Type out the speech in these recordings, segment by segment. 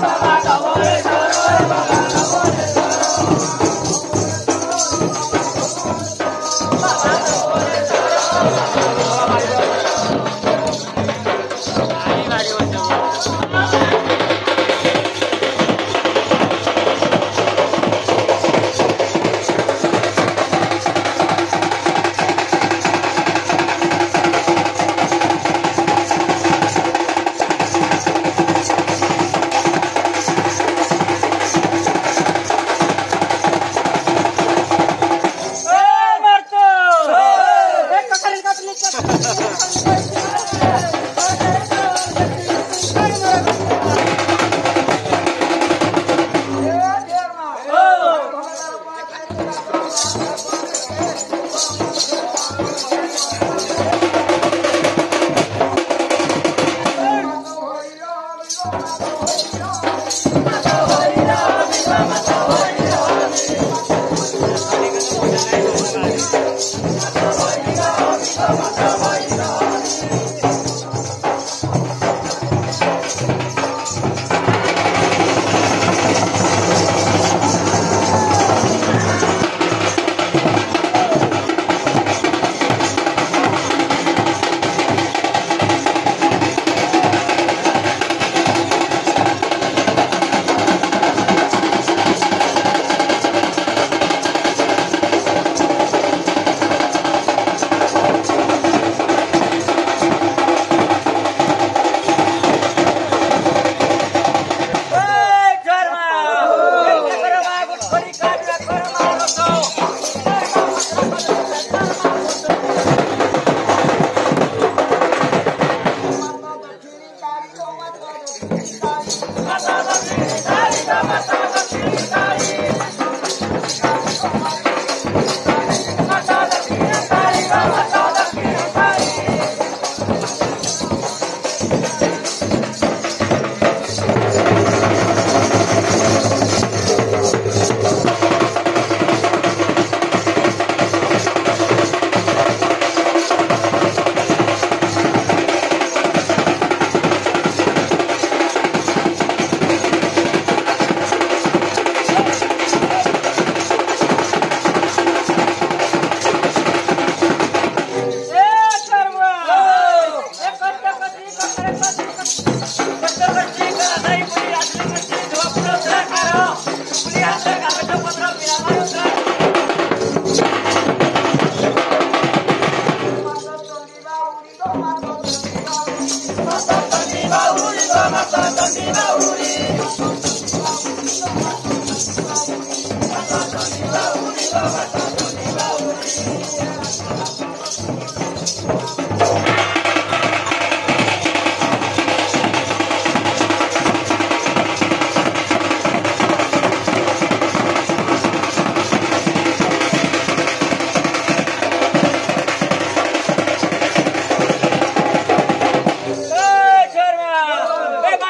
爸爸，当我一生中最。「またおいでよ」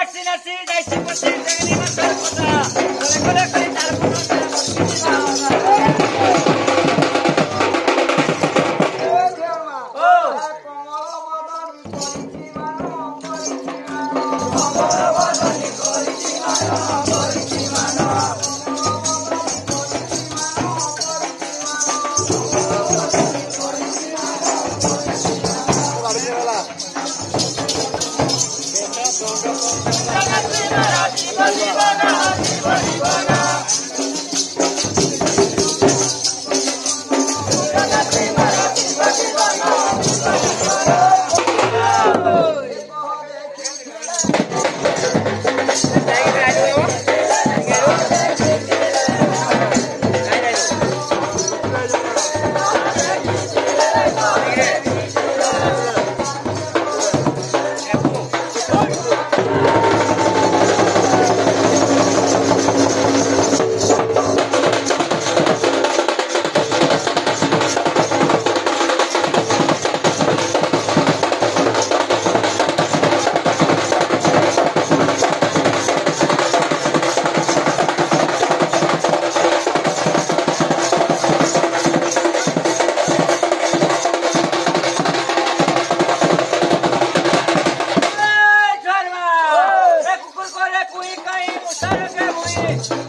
বাসি যাইছি বসে জেগনি মাছের কথা কলে কলে কলে তার কোনো I don't.